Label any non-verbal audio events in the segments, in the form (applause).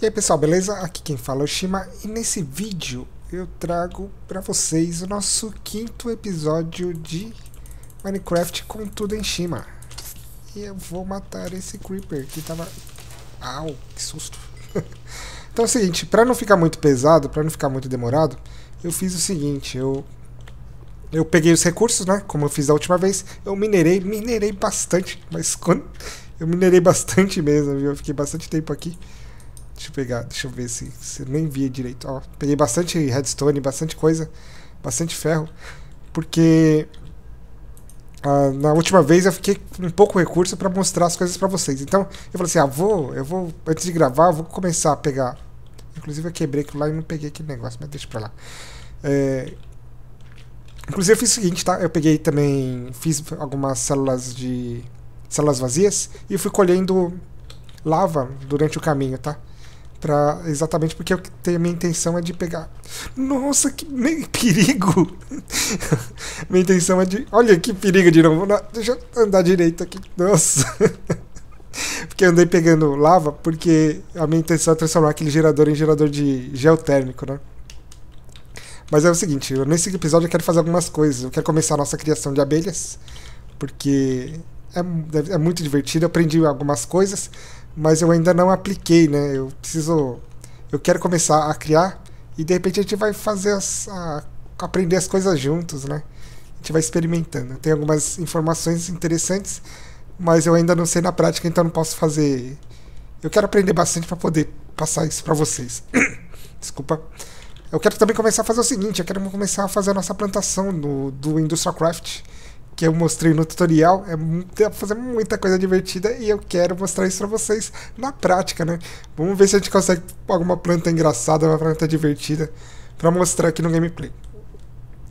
E aí pessoal, beleza? Aqui quem fala é o Shima e nesse vídeo eu trago pra vocês o nosso quinto episódio de Minecraft com tudo em Shima. E eu vou matar esse Creeper que tava... Au, que susto. (laughs) então é o seguinte, pra não ficar muito pesado, pra não ficar muito demorado, eu fiz o seguinte, eu... Eu peguei os recursos, né, como eu fiz da última vez, eu minerei, minerei bastante, mas quando... Eu minerei bastante mesmo, viu? Eu fiquei bastante tempo aqui. Deixa eu pegar, deixa eu ver se você nem via direito. Ó, peguei bastante redstone, bastante coisa, bastante ferro, porque ah, na última vez eu fiquei com pouco recurso para mostrar as coisas para vocês. Então eu falei assim, ah, vou, eu vou antes de gravar, eu vou começar a pegar. Inclusive eu quebrei aquilo lá e não peguei aquele negócio, mas deixa para lá. É, inclusive eu fiz o seguinte, tá? Eu peguei também, fiz algumas células de células vazias e fui colhendo lava durante o caminho, tá? Pra, exatamente porque eu a minha intenção é de pegar. Nossa, que (laughs) perigo! minha intenção é de. Olha que perigo de novo. Deixa eu andar direito aqui. Nossa! (laughs) porque eu andei pegando lava, porque a minha intenção é transformar aquele gerador em gerador de geotérmico, né? Mas é o seguinte, eu, nesse episódio eu quero fazer algumas coisas. Eu quero começar a nossa criação de abelhas, porque é, é muito divertido. Eu aprendi algumas coisas mas eu ainda não apliquei, né? Eu preciso. Eu quero começar a criar e de repente a gente vai fazer as. A, aprender as coisas juntos, né? A gente vai experimentando. Tem algumas informações interessantes, mas eu ainda não sei na prática, então não posso fazer. Eu quero aprender bastante para poder passar isso para vocês. (coughs) Desculpa. Eu quero também começar a fazer o seguinte: eu quero começar a fazer a nossa plantação do, do Industrial Craft que eu mostrei no tutorial, é fazer muita coisa divertida e eu quero mostrar isso pra vocês na prática, né? Vamos ver se a gente consegue alguma planta engraçada, uma planta divertida pra mostrar aqui no gameplay.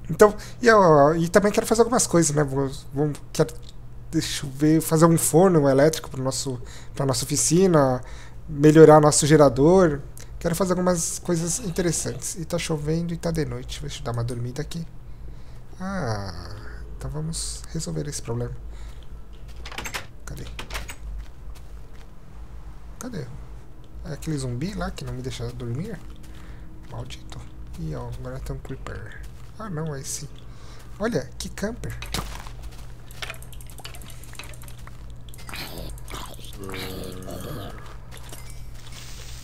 Então, e, eu, e também quero fazer algumas coisas, né? Vou, vou, quero, deixa eu ver, fazer um forno elétrico para nosso, pra nossa oficina, melhorar nosso gerador. Quero fazer algumas coisas interessantes. E tá chovendo e tá de noite. Deixa eu dar uma dormida aqui. Ah... Então vamos resolver esse problema. Cadê? Cadê? É aquele zumbi lá que não me deixa dormir? Maldito. Ih, ó, agora tem um creeper. Ah, não, é esse. Olha, que camper.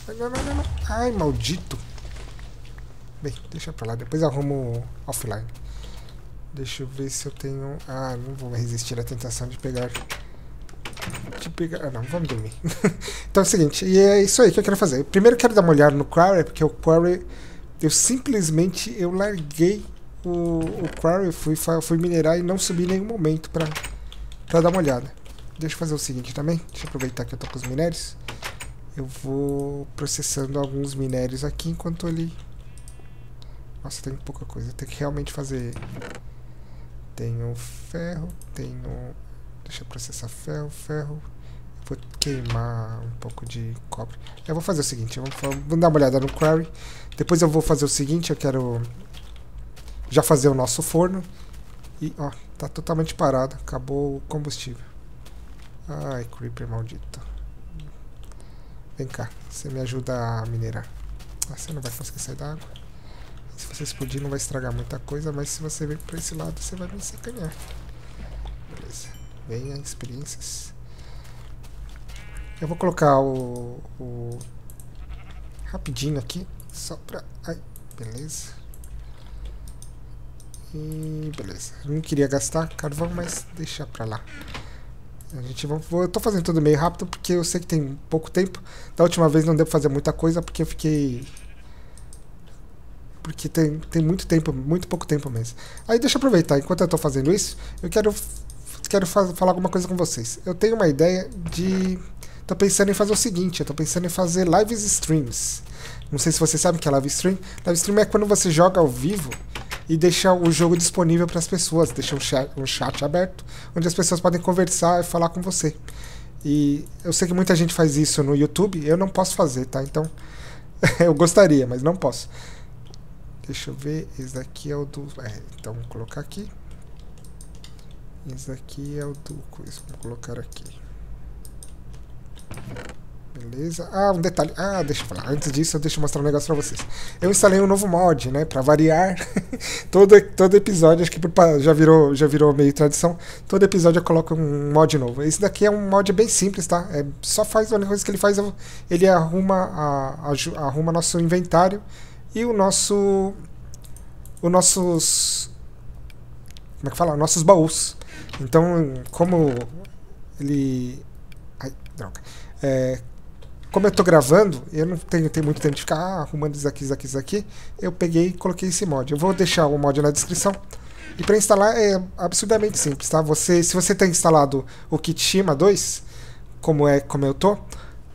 Não, não, não, não. Ai, maldito. Bem, deixa pra lá. Depois arrumo offline. Deixa eu ver se eu tenho... Ah, não vou resistir à tentação de pegar... De pegar... Ah, não, vamos dormir. (laughs) então é o seguinte, e é isso aí que eu quero fazer. Primeiro quero dar uma olhada no Quarry, porque o Quarry... Eu simplesmente, eu larguei o, o Quarry, fui, fui minerar e não subi em nenhum momento pra, pra dar uma olhada. Deixa eu fazer o seguinte também, deixa eu aproveitar que eu tô com os minérios. Eu vou processando alguns minérios aqui enquanto ele... Nossa, tem pouca coisa. Tem que realmente fazer tenho ferro, tenho... Deixa eu processar ferro, ferro. Vou queimar um pouco de cobre. Eu vou fazer o seguinte, eu vou, vou dar uma olhada no query. Depois eu vou fazer o seguinte, eu quero já fazer o nosso forno. E, ó, tá totalmente parado. Acabou o combustível. Ai, creeper maldito. Vem cá, você me ajuda a minerar. Ah, você não vai conseguir sair da água. Se você explodir não vai estragar muita coisa, mas se você vir para esse lado você vai me sacanear. Beleza. Venha, experiências. Eu vou colocar o, o rapidinho aqui, só pra... Ai, beleza. E beleza. não queria gastar carvão, mas deixa pra lá. A gente vai, eu tô fazendo tudo meio rápido porque eu sei que tem pouco tempo. Da última vez não deu pra fazer muita coisa porque eu fiquei porque tem, tem muito tempo, muito pouco tempo mesmo. Aí deixa eu aproveitar, enquanto eu estou fazendo isso, eu quero, quero falar alguma coisa com vocês. Eu tenho uma ideia de... Tô pensando em fazer o seguinte, eu tô pensando em fazer lives streams. Não sei se vocês sabem o que é live stream. Live stream é quando você joga ao vivo e deixa o jogo disponível para as pessoas, deixa um um chat aberto, onde as pessoas podem conversar e falar com você. E eu sei que muita gente faz isso no YouTube, eu não posso fazer, tá? Então, (laughs) eu gostaria, mas não posso. Deixa eu ver, esse daqui é o do... É, então vamos colocar aqui. Esse daqui é o do... Vamos colocar aqui. Beleza. Ah, um detalhe. Ah, deixa eu falar. Antes disso, deixa eu mostrar um negócio pra vocês. Eu instalei um novo mod, né? Pra variar. (laughs) todo, todo episódio, acho que já virou, já virou meio tradição. Todo episódio eu coloco um mod novo. Esse daqui é um mod bem simples, tá? É, só faz a única coisa que ele faz, é ele arruma, a, a, arruma nosso inventário e o nosso. Os nossos. Como é que fala? Nossos baús. Então, como ele. Ai, droga. É, como eu estou gravando, eu não tenho, tenho muito tempo de ficar arrumando isso aqui, isso aqui, isso aqui. Eu peguei e coloquei esse mod. Eu vou deixar o mod na descrição. E para instalar é absurdamente simples, tá? Você, se você tem instalado o Kitshima 2, como é como eu tô,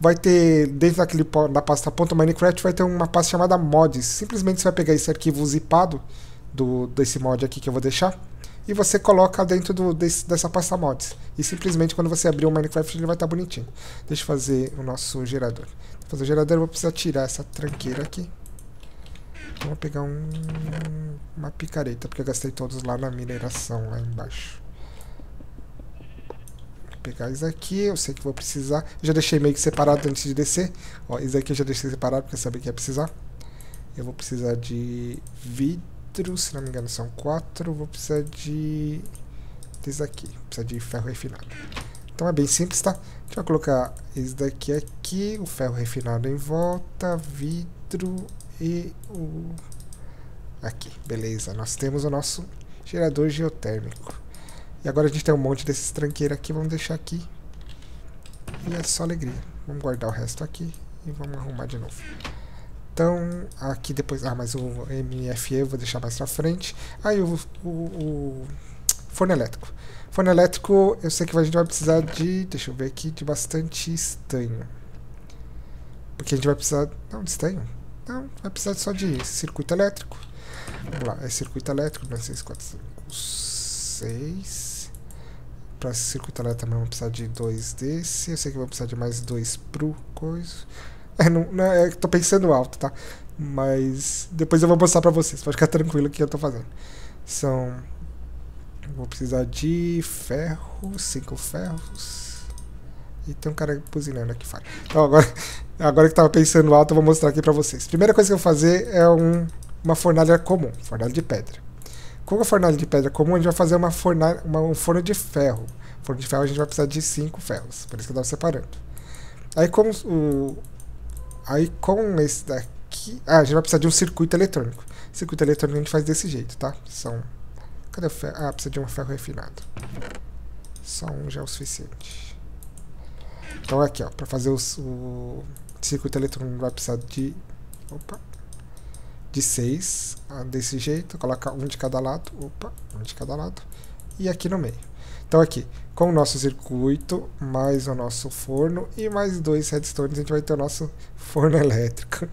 vai ter dentro daquele da pasta .minecraft vai ter uma pasta chamada mods. Simplesmente você vai pegar esse arquivo zipado do desse mod aqui que eu vou deixar e você coloca dentro do, desse, dessa pasta mods. E simplesmente quando você abrir o Minecraft ele vai estar tá bonitinho. Deixa eu fazer o nosso gerador. Para fazer o gerador eu vou precisar tirar essa tranqueira aqui. Vou pegar um, uma picareta, porque eu gastei todos lá na mineração, lá embaixo. Pegar isso aqui, eu sei que vou precisar. Eu já deixei meio que separado antes de descer. Ó, isso aqui eu já deixei separado porque eu sabia que ia precisar. Eu vou precisar de vidro se não me engano são quatro, vou precisar de desse aqui, precisa de ferro refinado. Então é bem simples, tá? A gente vai colocar esse daqui aqui, o ferro refinado em volta, vidro e o... Aqui, beleza. Nós temos o nosso gerador geotérmico. E agora a gente tem um monte desses tranqueiros aqui, vamos deixar aqui. E é só alegria. Vamos guardar o resto aqui e vamos arrumar de novo. Então, aqui depois... Ah, mas o MFE eu vou deixar mais pra frente. Aí o, o, o forno elétrico. Forno elétrico, eu sei que a gente vai precisar de... Deixa eu ver aqui, de bastante estanho. Porque a gente vai precisar... Não, de estanho. Não, vai precisar só de circuito elétrico. Vamos lá, é circuito elétrico, 9, 6, 4, 5, 6. Para circuito elétrico também vamos precisar de dois desse. Eu sei que vou precisar de mais dois pro coisa. É, não, não é, tô pensando alto, tá? Mas depois eu vou mostrar pra vocês, pode ficar tranquilo que eu tô fazendo. São. Vou precisar de ferro, cinco ferros. E tem um cara buzinando aqui fora. Então agora, agora que tava pensando alto, eu vou mostrar aqui pra vocês. Primeira coisa que eu vou fazer é um, uma fornalha comum, fornalha de pedra. Com a fornalha de pedra comum, a gente vai fazer uma fornalha, uma, um forno de ferro. Forno de ferro a gente vai precisar de cinco ferros, por isso que eu tava separando. Aí como o, Aí com esse daqui... Ah, a gente vai precisar de um circuito eletrônico. Circuito eletrônico a gente faz desse jeito, tá? São... Cadê o ferro? Ah, precisa de um ferro refinado. Só um já é o suficiente. Então aqui, ó, para fazer os, o circuito eletrônico vai precisar de... Opa! De seis, ah, desse jeito, coloca um de cada lado, opa, um de cada lado, e aqui no meio. Então aqui, com o nosso circuito, mais o nosso forno e mais dois redstones, a gente vai ter o nosso forno (laughs) elétrico.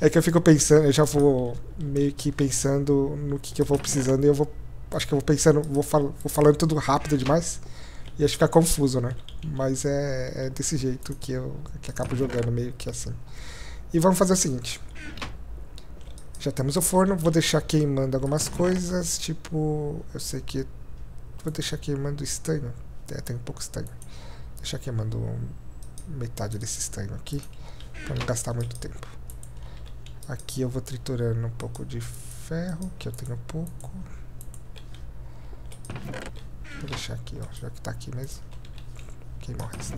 é que eu fico pensando, eu já vou meio que pensando no que, que eu vou precisando e eu vou, acho que eu vou pensando, vou, fal, vou falando tudo rápido demais e acho que fica confuso, né? Mas é, é desse jeito que eu que acabo jogando, meio que assim. E vamos fazer o seguinte. Já temos o forno, vou deixar queimando algumas coisas, tipo, eu sei que Vou deixar queimando estanho. É, tem um pouco estanho. Deixar queimando metade desse estanho aqui. Pra não gastar muito tempo. Aqui eu vou triturando um pouco de ferro, que eu tenho pouco. Vou deixar aqui, ó. Já que tá aqui mesmo. Queimar o resto.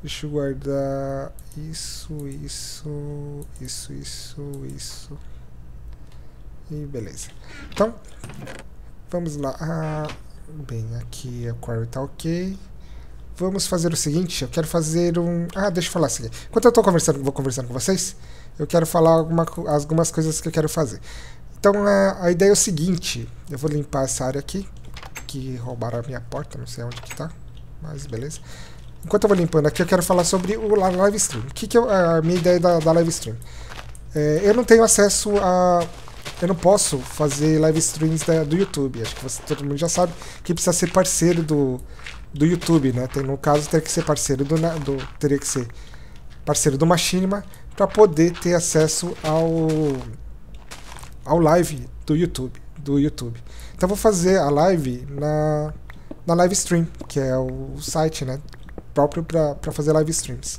Deixa eu guardar isso, isso, isso, isso, isso. E beleza. Então, vamos lá. Ah, Bem, aqui a query tá ok. Vamos fazer o seguinte, eu quero fazer um... Ah, deixa eu falar assim. Enquanto eu estou conversando, vou conversando com vocês, eu quero falar alguma, algumas coisas que eu quero fazer. Então a, a ideia é o seguinte, eu vou limpar essa área aqui, que roubaram a minha porta, não sei onde que tá, mas beleza. Enquanto eu vou limpando aqui, eu quero falar sobre o live stream. O que, que eu, a minha ideia da, da live stream? É, eu não tenho acesso a eu não posso fazer live streams da, do YouTube. Acho que você, todo mundo já sabe que precisa ser parceiro do, do YouTube, né? Tem, no caso, teria que ser parceiro do, do teria que ser parceiro do Machinima para poder ter acesso ao ao live do YouTube, do YouTube. Então vou fazer a live na na live stream, que é o site, né? próprio para fazer live streams.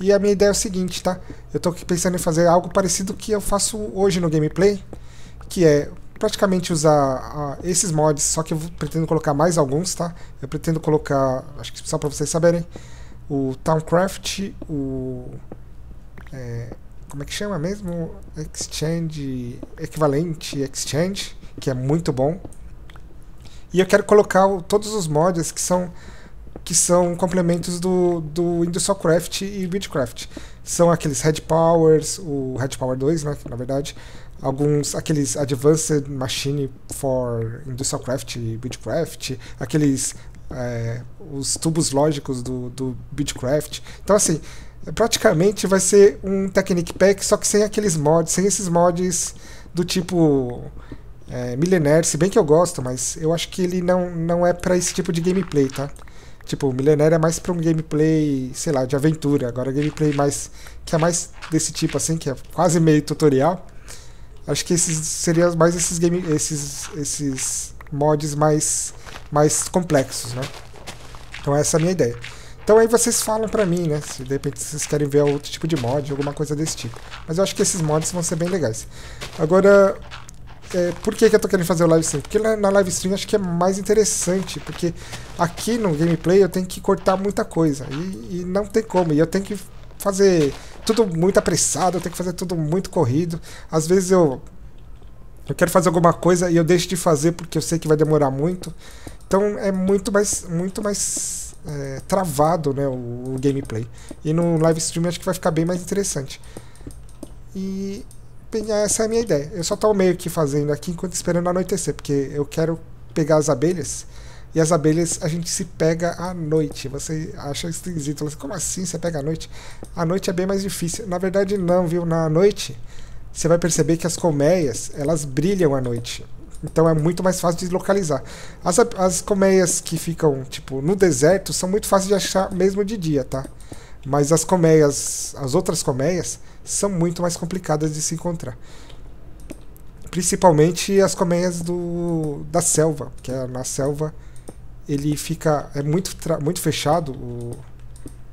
E a minha ideia é o seguinte, tá? Eu aqui pensando em fazer algo parecido que eu faço hoje no gameplay, que é praticamente usar uh, esses mods, só que eu pretendo colocar mais alguns, tá? Eu pretendo colocar, acho que só para vocês saberem, o Towncraft, o... É, como é que chama mesmo? Exchange, equivalente Exchange, que é muito bom. E eu quero colocar o, todos os mods que são que são complementos do, do Industrialcraft e Buildcraft. São aqueles Red Powers, o Red Power 2, né, na verdade, alguns aqueles Advanced Machine for Industrialcraft e Buildcraft, aqueles é, os tubos lógicos do, do. Então assim, praticamente vai ser um Technic Pack, só que sem aqueles mods, sem esses mods do tipo é, se bem que eu gosto, mas eu acho que ele não, não é para esse tipo de gameplay, tá? Tipo, o Millennium é mais para um gameplay, sei lá, de aventura. Agora, gameplay mais que é mais desse tipo assim, que é quase meio tutorial. Acho que esses seriam mais esses game, esses esses mods mais mais complexos, né? Então essa é a minha ideia. Então aí vocês falam pra mim, né? Se de repente vocês querem ver outro tipo de mod, alguma coisa desse tipo. Mas eu acho que esses mods vão ser bem legais. Agora, é, por que, que eu tô querendo fazer o live stream? Porque na, na live stream acho que é mais interessante, porque aqui no gameplay eu tenho que cortar muita coisa, e, e não tem como, e eu tenho que fazer tudo muito apressado, eu tenho que fazer tudo muito corrido. Às vezes eu, eu quero fazer alguma coisa e eu deixo de fazer porque eu sei que vai demorar muito. Então é muito mais, muito mais é, travado né, o, o gameplay. E no live stream acho que vai ficar bem mais interessante. E essa é a minha ideia. Eu só estou meio que fazendo aqui enquanto esperando anoitecer, porque eu quero pegar as abelhas. E as abelhas a gente se pega à noite. Você acha esquisito. Como assim você pega à noite? À noite é bem mais difícil. Na verdade, não, viu? Na noite, você vai perceber que as colmeias, elas brilham à noite. Então é muito mais fácil de localizar. As, as colmeias que ficam, tipo, no deserto são muito fáceis de achar mesmo de dia, tá? Mas as colmeias, as outras colmeias, são muito mais complicadas de se encontrar. Principalmente as colmeias do, da selva, que é na selva ele fica é muito muito fechado o,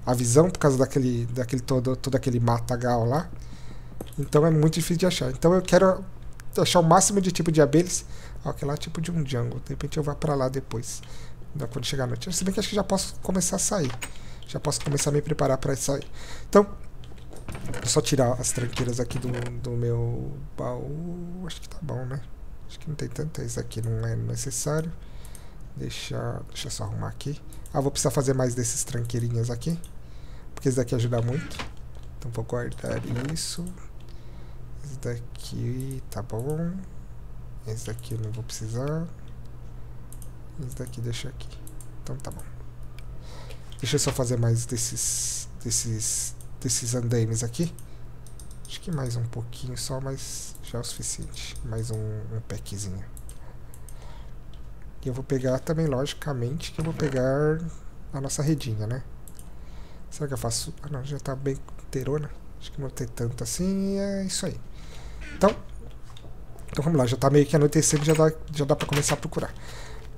a visão por causa daquele daquele todo todo aquele matagal lá. Então é muito difícil de achar. Então eu quero achar o máximo de tipo de abelhas. Ó, que lá é tipo de um jungle. De repente eu vou para lá depois. Quando chegar a noite. Se bem que acho que já posso começar a sair. Já posso começar a me preparar para sair. Então, só tirar as tranqueiras aqui do, do meu baú. Acho que tá bom, né? Acho que não tem tanto. Esse aqui não é necessário. Deixa, deixa eu só arrumar aqui. Ah, vou precisar fazer mais desses tranqueirinhas aqui. Porque esse daqui ajuda muito. Então vou guardar isso. Esse daqui tá bom. Esse daqui eu não vou precisar. Esse daqui deixa aqui. Então tá bom. Deixa eu só fazer mais desses, desses desses andaimes aqui. Acho que mais um pouquinho só, mas já é o suficiente. Mais um, um packzinho. E eu vou pegar também, logicamente, que eu vou pegar a nossa redinha, né? Será que eu faço... Ah, não, já tá bem inteirona. Acho que não tem tanto assim é isso aí. Então, então vamos lá, já tá meio que anoitecendo, já dá, já dá pra começar a procurar.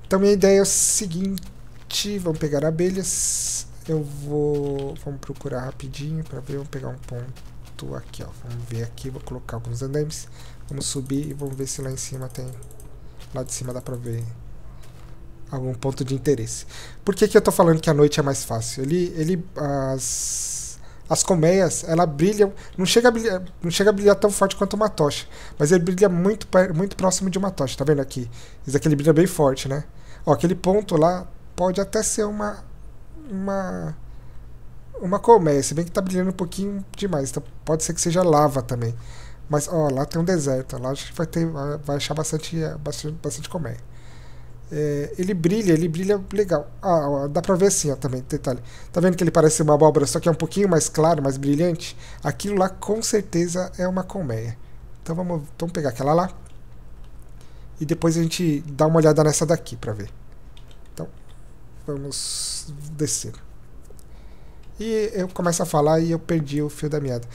Então minha ideia é o seguinte, vamos pegar abelhas, eu vou... Vamos procurar rapidinho para ver. Vamos pegar um ponto aqui, ó. Vamos ver aqui. Vou colocar alguns andames. Vamos subir e vamos ver se lá em cima tem... Lá de cima dá pra ver algum ponto de interesse. Por que, que eu tô falando que a noite é mais fácil? Ele... ele as, as colmeias, ela brilha... Não chega, a brilhar, não chega a brilhar tão forte quanto uma tocha. Mas ele brilha muito, muito próximo de uma tocha. Tá vendo aqui? Isso aqui ele brilha bem forte, né? Ó, aquele ponto lá pode até ser uma uma uma colmeia, se bem que tá brilhando um pouquinho demais, então pode ser que seja lava também. Mas ó, lá tem um deserto, lá a gente vai ter vai achar bastante bastante, bastante colmeia. É, ele brilha, ele brilha legal. Ah, dá pra ver assim, ó, também, detalhe. Tá vendo que ele parece uma abóbora, só que é um pouquinho mais claro, mais brilhante? Aquilo lá com certeza é uma colmeia. Então vamos, vamos pegar aquela lá. E depois a gente dá uma olhada nessa daqui pra ver. Vamos descer. E eu começo a falar e eu perdi o fio da meada.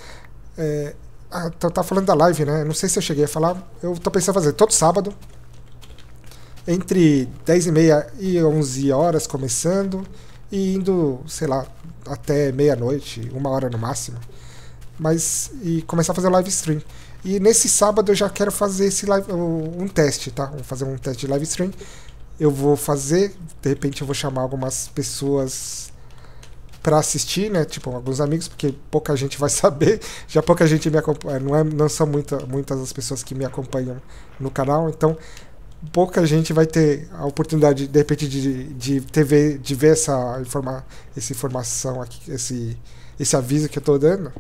É, ah, então tá falando da live, né? Não sei se eu cheguei a falar. Eu tô pensando em fazer todo sábado. Entre 10 e meia e 11 horas começando. e indo, sei lá, até meia-noite, uma hora no máximo. Mas. E começar a fazer live stream. E nesse sábado eu já quero fazer esse live, um teste, tá? Vou fazer um teste de live stream. Eu vou fazer, de repente eu vou chamar algumas pessoas para assistir, né? Tipo, alguns amigos, porque pouca gente vai (laughs) saber. Já pouca gente me acompanha. Não, é, não são muita, muitas as pessoas que me acompanham no canal. Então, pouca gente vai ter a oportunidade, de repente, de, de, TV, de ver essa, informa, essa informação aqui, esse, esse aviso que eu tô dando.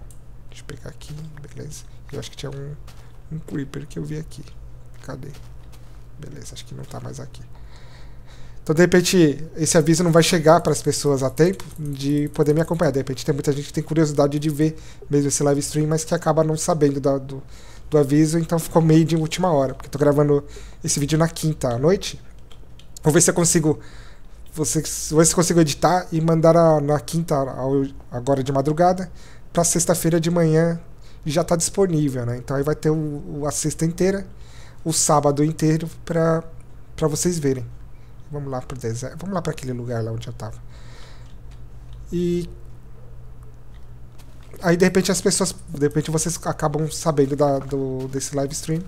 Deixa eu pegar aqui, beleza. Eu acho que tinha um, um Creeper que eu vi aqui. Cadê? Beleza, acho que não tá mais aqui. Então, de repente, esse aviso não vai chegar para as pessoas a tempo de poder me acompanhar. De repente, tem muita gente que tem curiosidade de ver mesmo esse live stream, mas que acaba não sabendo da, do, do aviso, então ficou meio de última hora. Porque eu tô gravando esse vídeo na quinta à noite. Vou ver se eu consigo. Vou ver se consigo editar e mandar a, na quinta, ao, agora de madrugada, para sexta-feira de manhã já está disponível, né? Então aí vai ter o, a sexta inteira, o sábado inteiro para vocês verem. Vamos lá pro deserto. Vamos lá para aquele lugar lá onde eu tava. E aí de repente as pessoas, de repente vocês acabam sabendo da, do, desse live stream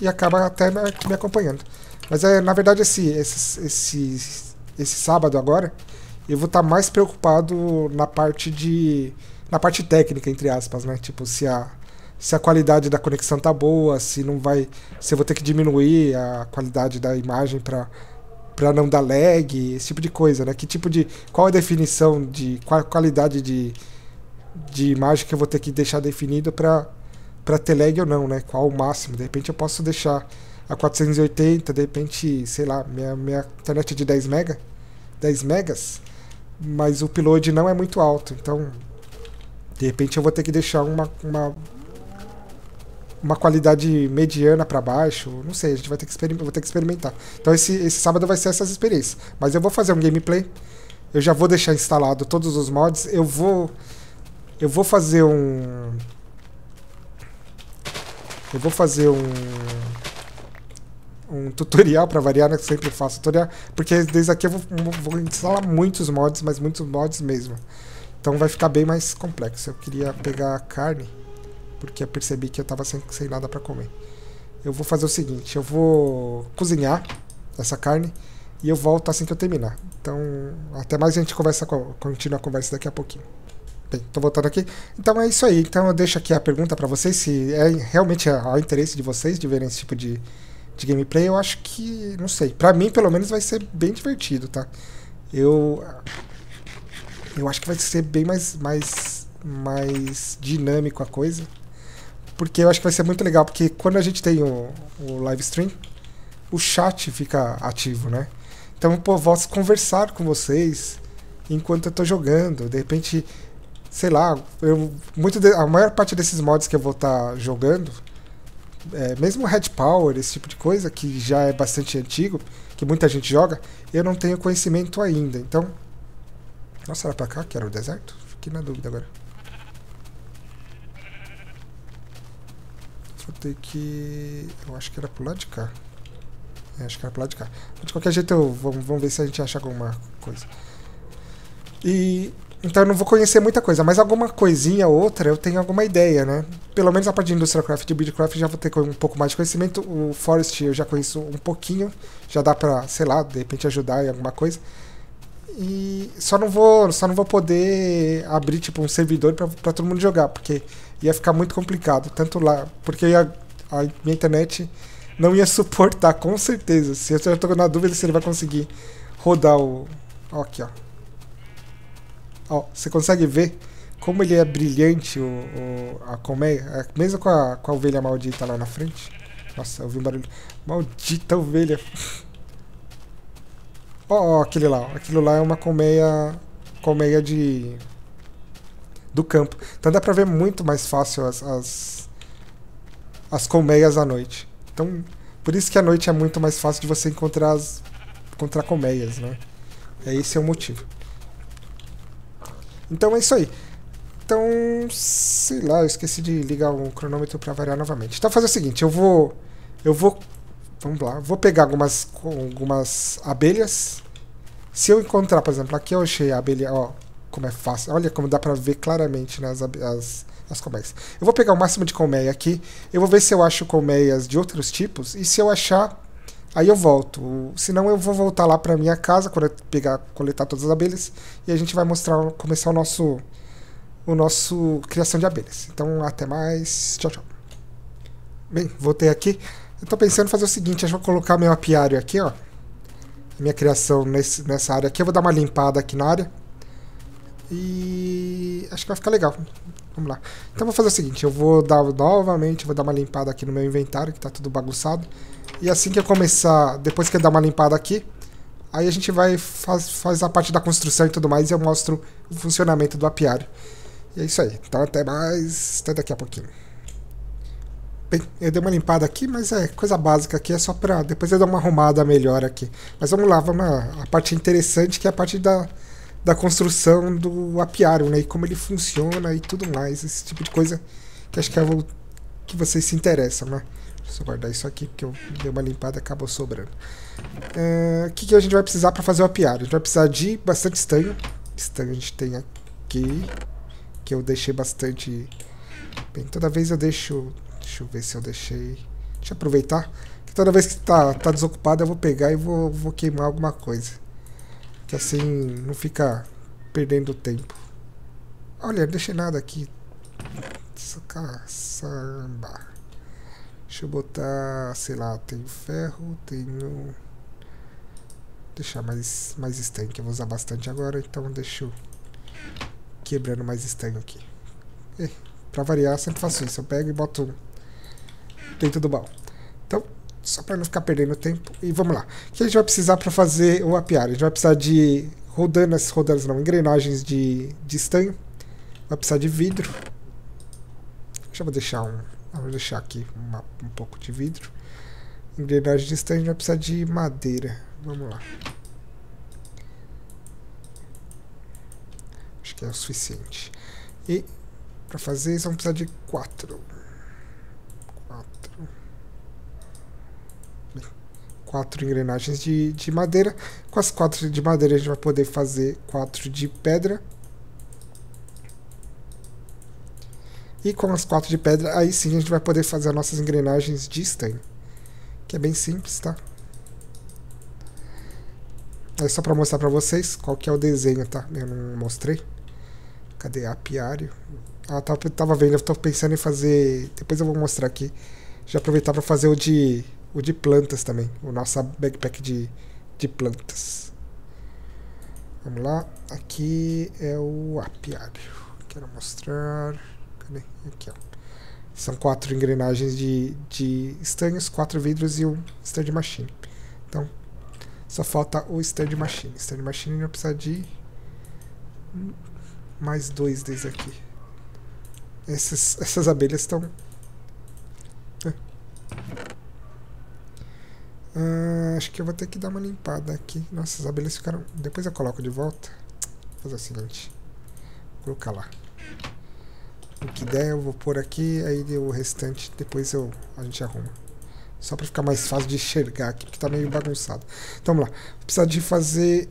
e acaba até me, me acompanhando. Mas é, na verdade esse, esse, esse, esse sábado agora eu vou estar tá mais preocupado na parte de na parte técnica entre aspas, né? Tipo se a se a qualidade da conexão tá boa, se não vai, se eu vou ter que diminuir a qualidade da imagem para para não dar lag, esse tipo de coisa, né? Que tipo de qual a definição de qual a qualidade de, de imagem que eu vou ter que deixar definido para ter lag ou não, né? Qual o máximo? De repente eu posso deixar a 480, de repente, sei lá, minha minha internet é de 10 mega, 10 megas, mas o upload não é muito alto, então de repente eu vou ter que deixar uma, uma uma qualidade mediana para baixo, não sei, a gente vai ter que vou ter que experimentar. Então esse, esse sábado vai ser essas experiências. Mas eu vou fazer um gameplay. Eu já vou deixar instalado todos os mods. Eu vou eu vou fazer um eu vou fazer um um tutorial para variar, né? Que sempre faço tutorial, porque desde aqui eu vou, vou instalar muitos mods, mas muitos mods mesmo. Então vai ficar bem mais complexo. Eu queria pegar a carne porque eu percebi que eu tava sem, sem nada para comer. Eu vou fazer o seguinte, eu vou cozinhar essa carne e eu volto assim que eu terminar. Então, até mais a gente conversa, continua a conversa daqui a pouquinho. Bem, tô voltando aqui. Então é isso aí. Então eu deixo aqui a pergunta para vocês se é realmente ao interesse de vocês de verem esse tipo de, de gameplay. Eu acho que, não sei, para mim pelo menos vai ser bem divertido, tá? Eu eu acho que vai ser bem mais mais mais dinâmico a coisa porque eu acho que vai ser muito legal, porque quando a gente tem o, o live stream, o chat fica ativo, né? Então, pô, posso conversar com vocês enquanto eu tô jogando. De repente, sei lá, eu, muito de, a maior parte desses mods que eu vou estar tá jogando, é, mesmo Red Power, esse tipo de coisa, que já é bastante antigo, que muita gente joga, eu não tenho conhecimento ainda. Então. Nossa, era pra cá que era o deserto? Fiquei na dúvida agora. Vou ter que... Eu acho que era pro lado de cá. É, acho que era pro lado de cá. De qualquer jeito, eu, vamos, vamos ver se a gente acha alguma coisa. E... Então eu não vou conhecer muita coisa, mas alguma coisinha ou outra eu tenho alguma ideia, né? Pelo menos a parte de Industrial Craft e Buildcraft já vou ter um pouco mais de conhecimento. O Forest eu já conheço um pouquinho, já dá pra, sei lá, de repente ajudar em alguma coisa. E só não vou, só não vou poder abrir tipo um servidor para todo mundo jogar, porque ia ficar muito complicado. Tanto lá, porque ia, a minha internet não ia (laughs) suportar, com certeza. Se eu já estou na dúvida se ele vai conseguir rodar o. Ó, aqui, ó. Ó, você consegue ver como ele é brilhante, o, o a colmeia, é, mesmo com a, com a ovelha maldita lá na frente. Nossa, eu vi um barulho. Maldita ovelha. Ó, aquele lá. Aquilo lá é uma colmeia. Colmeia de do campo. Então dá pra ver muito mais fácil as, as, as colmeias à noite. Então, por isso que à noite é muito mais fácil de você encontrar as encontrar colmeias, né? É esse é o motivo. Então é isso aí. Então, sei lá, eu esqueci de ligar o cronômetro para variar novamente. Então, fazer o seguinte, eu vou eu vou vamos lá, vou pegar algumas algumas abelhas Se eu encontrar, por exemplo, aqui eu achei a abelha, ó, como é fácil. Olha como dá pra ver claramente né, as, as, as colmeias. Eu vou pegar o máximo de colmeia aqui. Eu vou ver se eu acho colmeias de outros tipos. E se eu achar, aí eu volto. Senão eu vou voltar lá pra minha casa, quando pegar, coletar todas as abelhas. E a gente vai mostrar, começar o nosso, o nosso criação de abelhas. Então, até mais. Tchau, tchau. Bem, voltei aqui. Eu tô pensando em fazer o seguinte, eu vou colocar meu apiário aqui, ó. Minha criação nesse, nessa área aqui. Eu vou dar uma limpada aqui na área. E acho que vai ficar legal. Vamos lá. Então vou fazer o seguinte, eu vou dar novamente, vou dar uma limpada aqui no meu inventário, que está tudo bagunçado. E assim que eu começar, depois que eu dar uma limpada aqui, aí a gente vai faz, faz a parte da construção e tudo mais e eu mostro o funcionamento do apiário. E é isso aí. Então até mais, até daqui a pouquinho. Bem, eu dei uma limpada aqui, mas é coisa básica aqui, é só pra depois eu dar uma arrumada melhor aqui. Mas vamos lá, vamos lá. A parte interessante que é a parte da da construção do apiário, né? E como ele funciona e tudo mais. Esse tipo de coisa que acho que é o que vocês se interessam, né? Deixa eu guardar isso aqui, porque eu dei uma limpada e acabou sobrando. É, o que, que a gente vai precisar para fazer o apiário? A gente vai precisar de bastante estanho. Estanho a gente tem aqui, que eu deixei bastante... Bem, toda vez eu deixo... Deixa eu ver se eu deixei... Deixa eu aproveitar. Que toda vez que tá, tá desocupado eu vou pegar e vou, vou queimar alguma coisa. Que assim não fica perdendo tempo. Olha, não deixei nada aqui. Caçamba. Deixa eu botar, sei lá, tenho ferro, tenho... Deixar mais, mais estanque, eu vou usar bastante agora, então deixa eu quebrando mais estanque aqui. E, pra variar, sempre faço isso, eu pego e boto dentro do baú. Só para não ficar perdendo tempo. E vamos lá. O que a gente vai precisar para fazer o apiário? A gente vai precisar de rodanas, rodanas não, engrenagens de, de estanho. Vai precisar de vidro. Já vou deixar um, vou deixar aqui uma, um pouco de vidro. Engrenagem de estanho, a gente vai precisar de madeira. Vamos lá. Acho que é o suficiente. E para fazer isso, vamos precisar de quatro. Quatro engrenagens de, de madeira. Com as quatro de madeira a gente vai poder fazer quatro de pedra. E com as quatro de pedra, aí sim a gente vai poder fazer as nossas engrenagens de estanho. Que é bem simples, tá? É só para mostrar para vocês qual que é o desenho, tá? Eu não mostrei. Cadê apiário? Ah, tava, tava vendo, eu tô pensando em fazer... Depois eu vou mostrar aqui. Já aproveitar para fazer o de o de plantas também, o nosso backpack de, de plantas. Vamos lá, aqui é o apiário. Quero mostrar. Cadê? Aqui, ó. São quatro engrenagens de, de estanhos, quatro vidros e um stand machine. Então, só falta o stand machine. Stand machine vai precisar de mais dois desses aqui. Essas, essas abelhas estão Uh, acho que eu vou ter que dar uma limpada aqui. Nossa, as abelhas ficaram... Depois eu coloco de volta. Vou fazer o seguinte. Vou colocar lá. O que der eu vou pôr aqui, aí o restante depois eu, a gente arruma. Só pra ficar mais fácil de enxergar aqui, porque tá meio bagunçado. Então vamos lá. Precisa de fazer...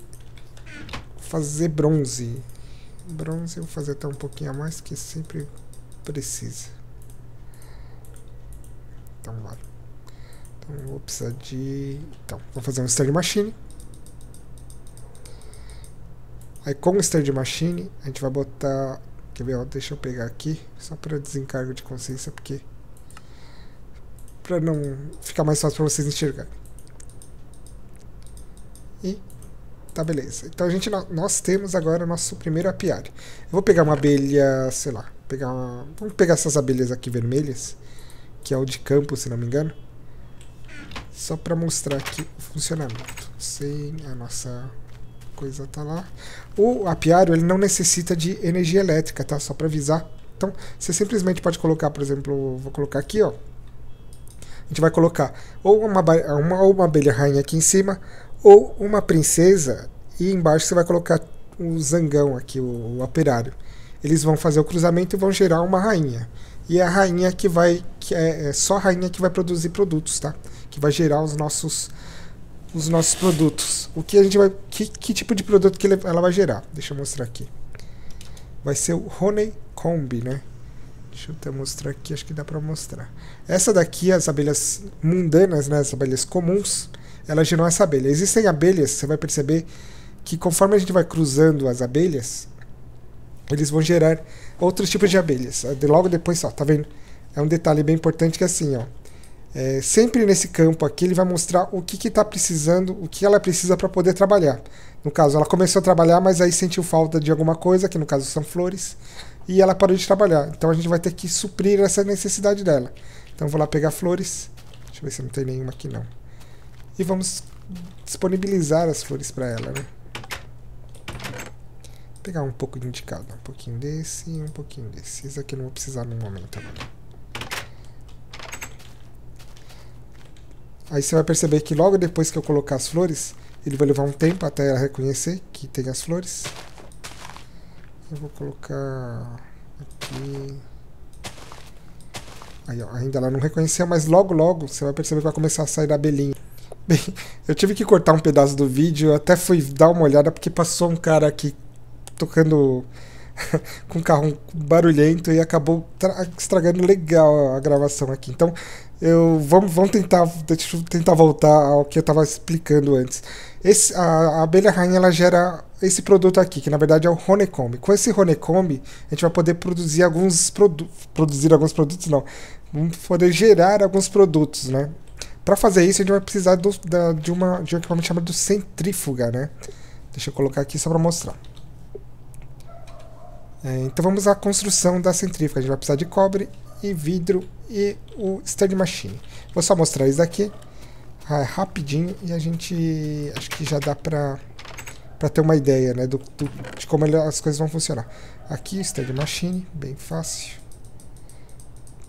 Fazer bronze. Bronze eu vou fazer até um pouquinho a mais, que sempre precisa. Então vai. Então, vou precisar de... Então, vou fazer um Stirred Machine. Aí com o Stirred Machine, a gente vai botar... Quer ver? Ó, deixa eu pegar aqui, só para desencargo de consciência, porque... Para não ficar mais fácil para vocês enxergarem. E tá beleza. Então a gente nós temos agora o nosso primeiro apiário. Eu vou pegar uma abelha, sei lá, pegar uma, vamos pegar essas abelhas aqui vermelhas, que é o de campo, se não me engano. Só para mostrar aqui o funcionamento. Sem a nossa coisa tá lá. O apiário ele não necessita de energia elétrica, tá? Só para avisar. Então, você simplesmente pode colocar, por exemplo, vou colocar aqui, ó. A gente vai colocar ou uma, uma, ou uma abelha rainha aqui em cima, ou uma princesa, e embaixo você vai colocar o zangão aqui, o, o operário. Eles vão fazer o cruzamento e vão gerar uma rainha. E é a rainha que vai, que é, é só a rainha que vai produzir produtos, tá? Que vai gerar os nossos os nossos produtos. O que a gente vai. Que, que tipo de produto que ela vai gerar? Deixa eu mostrar aqui. Vai ser o Honeycomb, né? Deixa eu até mostrar aqui, acho que dá pra mostrar. Essa daqui, as abelhas mundanas, né? As abelhas comuns, elas geram essa abelha. Existem abelhas, você vai perceber que conforme a gente vai cruzando as abelhas, eles vão gerar outros tipos de abelhas. Logo depois, ó, tá vendo? É um detalhe bem importante que é assim, ó. É, sempre nesse campo aqui ele vai mostrar o que está precisando, o que ela precisa para poder trabalhar. No caso, ela começou a trabalhar, mas aí sentiu falta de alguma coisa, que no caso são flores, e ela parou de trabalhar. Então a gente vai ter que suprir essa necessidade dela. Então vou lá pegar flores. Deixa eu ver se não tem nenhuma aqui não. E vamos disponibilizar as flores para ela, né? Vou pegar um pouco de indicado, um pouquinho desse e um pouquinho desse. Esse aqui eu não vou precisar no momento agora. Aí você vai perceber que logo depois que eu colocar as flores, ele vai levar um tempo até ela reconhecer que tem as flores. Eu vou colocar aqui. Aí, ó, ainda ela não reconheceu, mas logo logo você vai perceber que vai começar a sair da abelhinha. (laughs) Bem, eu tive que cortar um pedaço do vídeo, até fui dar uma olhada porque passou um cara aqui tocando (laughs) com um carro barulhento e acabou estragando legal a gravação aqui. Então, eu vamos, vamos tentar, deixa eu tentar voltar ao que eu estava explicando antes. Esse, a, a, abelha rainha ela gera esse produto aqui, que na verdade é o honeycomb. Com esse honeycomb, a gente vai poder produzir alguns produtos, produzir alguns produtos não, vamos poder gerar alguns produtos, né? Para fazer isso, a gente vai precisar do, da, de uma de um equipamento chamado centrífuga, né? Deixa eu colocar aqui só para mostrar. É, então vamos à construção da centrífuga. A gente vai precisar de cobre e vidro e o stand machine. Vou só mostrar isso daqui ah, rapidinho e a gente acho que já dá pra, pra ter uma ideia né, do, do de como as coisas vão funcionar. Aqui stand machine, bem fácil.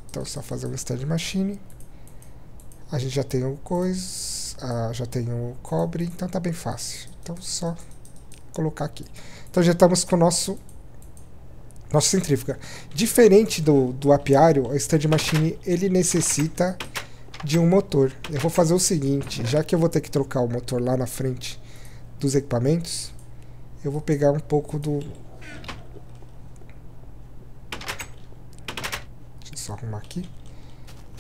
Então só fazer um stand machine. A gente já tem o coisa, ah, já tem o cobre, então tá bem fácil. Então só colocar aqui. Então já estamos com o nosso nossa centrífuga. Diferente do, do apiário, a Stand Machine ele necessita de um motor. Eu vou fazer o seguinte, já que eu vou ter que trocar o motor lá na frente dos equipamentos, eu vou pegar um pouco do... Deixa eu só arrumar aqui.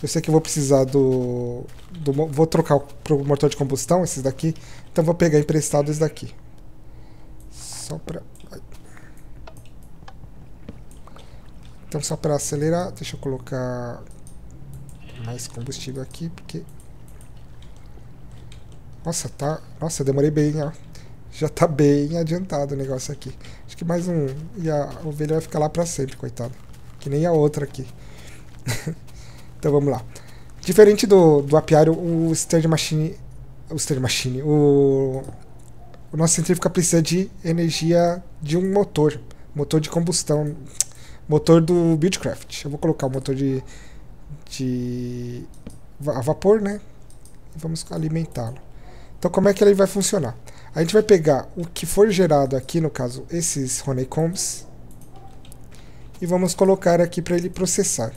Eu sei que eu vou precisar do... do vou trocar para o motor de combustão, esses daqui. Então vou pegar emprestado esse daqui. Só para Então só para acelerar, deixa eu colocar mais combustível aqui, porque... Nossa, tá... Nossa, eu demorei bem, ó. Já tá bem adiantado o negócio aqui. Acho que mais um... E a ovelha vai ficar lá para sempre, coitado. Que nem a outra aqui. (laughs) então vamos lá. Diferente do, do apiário, o stand machine... O stand machine... O, o nosso centrífuga precisa de energia de um motor. Motor de combustão motor do Buildcraft. Eu vou colocar o motor de, de a vapor, né? E vamos alimentá-lo. Então, como é que ele vai funcionar? A gente vai pegar o que for gerado aqui, no caso, esses honeycombs, e vamos colocar aqui para ele processar.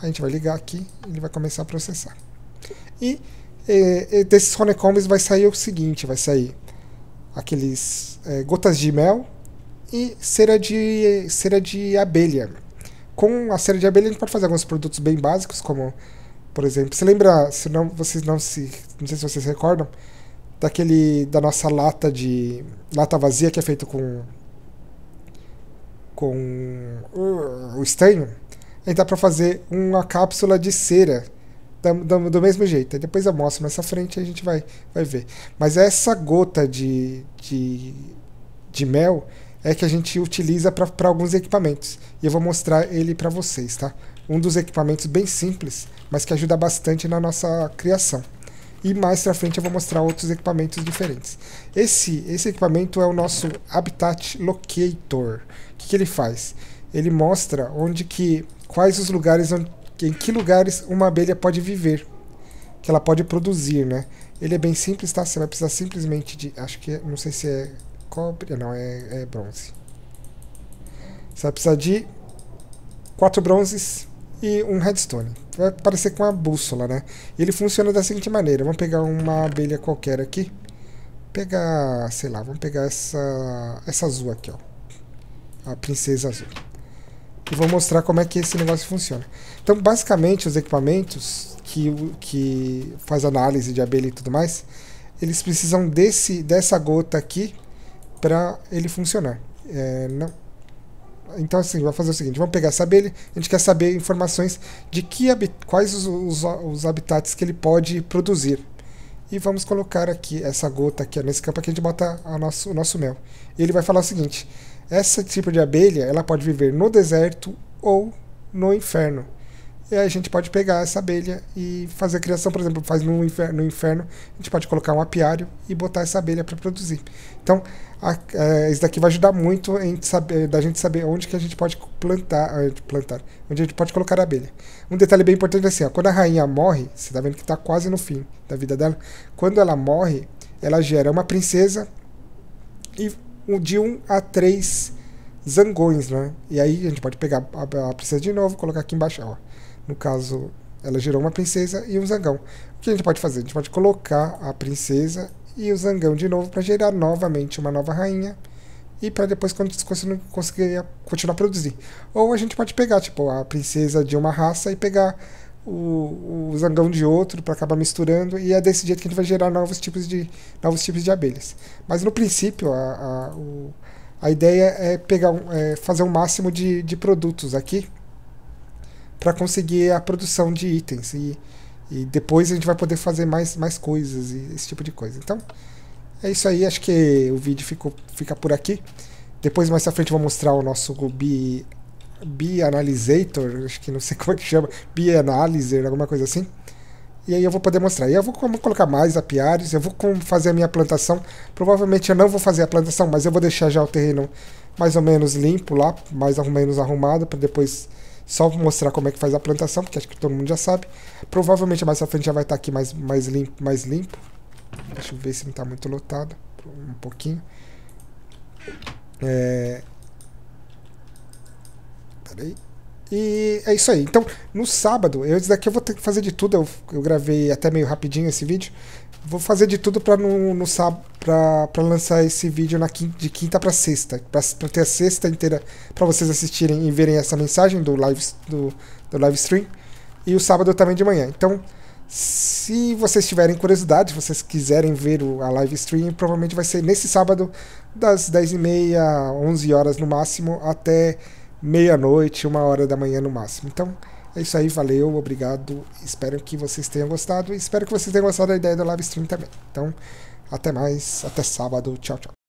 A gente vai ligar aqui, ele vai começar a processar. E, e, e desses honeycombs vai sair o seguinte, vai sair aqueles é, gotas de mel, e cera de, cera de abelha. Com a cera de abelha a gente pode fazer alguns produtos bem básicos, como, por exemplo, você lembra, se não, vocês não se, não sei se vocês recordam, daquele, da nossa lata de, lata vazia que é feito com, com uh, o estanho, aí dá para fazer uma cápsula de cera do, do, mesmo jeito. Depois eu mostro nessa frente e a gente vai, vai ver. Mas essa gota de, de, de mel é que a gente utiliza para alguns equipamentos. E eu vou mostrar ele para vocês, tá? Um dos equipamentos bem simples, mas que ajuda bastante na nossa criação. E mais pra frente eu vou mostrar outros equipamentos diferentes. Esse, esse equipamento é o nosso Habitat Locator. O que, que ele faz? Ele mostra onde que, quais os lugares, onde, em que lugares uma abelha pode viver, que ela pode produzir, né? Ele é bem simples, tá? Você vai precisar simplesmente de, acho que, não sei se é cobre. Não, é, é bronze. Você vai precisar de quatro bronzes e um redstone. Vai parecer com uma bússola, né? Ele funciona da seguinte maneira. Vamos pegar uma abelha qualquer aqui. Pegar, sei lá, vamos pegar essa, essa azul aqui, ó. A princesa azul. E vou mostrar como é que esse negócio funciona. Então, basicamente, os equipamentos que, que faz análise de abelha e tudo mais, eles precisam desse, dessa gota aqui para ele funcionar. É, não, então, assim, vamos fazer o seguinte: vamos pegar essa abelha, a gente quer saber informações de que quais os, os, os, habitats que ele pode produzir. E vamos colocar aqui essa gota aqui, nesse campo aqui a gente bota a nosso, o nosso mel. Ele vai falar o seguinte: esse tipo de abelha ela pode viver no deserto ou no inferno. E aí a gente pode pegar essa abelha e fazer a criação, por exemplo, faz no inferno, no inferno a gente pode colocar um apiário e botar essa abelha para produzir. Então, a, é, isso daqui vai ajudar muito em saber, da gente saber onde que a gente pode plantar, plantar, onde a gente pode colocar a abelha. Um detalhe bem importante é assim, ó, quando a rainha morre, você está vendo que está quase no fim da vida dela, quando ela morre, ela gera uma princesa e de um a três zangões, né? E aí a gente pode pegar a, a princesa de novo, colocar aqui embaixo, ó. No caso, ela gerou uma princesa e um zangão. O que a gente pode fazer? A gente pode colocar a princesa e o zangão de novo para gerar novamente uma nova rainha e para depois conseguir, continuar a produzir. Ou a gente pode pegar tipo a princesa de uma raça e pegar o, o zangão de outro para acabar misturando e é desse jeito que a gente vai gerar novos tipos de novos tipos de abelhas. Mas no princípio a, a, o, a ideia é pegar é fazer o um máximo de, de produtos aqui para conseguir a produção de itens. E, e depois a gente vai poder fazer mais, mais coisas e esse tipo de coisa. Então, é isso aí. Acho que o vídeo ficou, fica por aqui. Depois, mais pra frente, eu vou mostrar o nosso Bi, Bianalyzator. Acho que não sei (laughs) como é que chama. Bianalyzer, alguma coisa assim. E aí eu vou poder mostrar. E eu vou colocar mais apiários, eu vou fazer a minha plantação. Provavelmente eu não vou fazer a plantação, mas eu vou deixar já o terreno mais ou menos limpo lá, mais ou menos arrumado, para depois só mostrar como é que faz a plantação, porque acho que todo mundo já sabe. Provavelmente mais pra frente já vai estar tá aqui mais, mais, limpo, mais limpo. Deixa eu ver se não está muito lotado. Um pouquinho. É... Peraí. E é isso aí. Então, no sábado, eu daqui eu vou ter que fazer de tudo. Eu, eu gravei até meio rapidinho esse vídeo. Vou fazer de tudo para no, no para lançar esse vídeo na quinta, de quinta para sexta, para ter a sexta inteira para vocês assistirem e verem essa mensagem do live do, do live stream e o sábado também de manhã. Então, se vocês tiverem curiosidade, se vocês quiserem ver o, a live stream, provavelmente vai ser nesse sábado das 10h30, 11 horas no máximo, até meia-noite, uma hora da manhã no máximo. Então, é isso aí, valeu, obrigado. Espero que vocês tenham gostado e espero que vocês tenham gostado da ideia do live stream também. Então, até mais, até sábado. Tchau, tchau.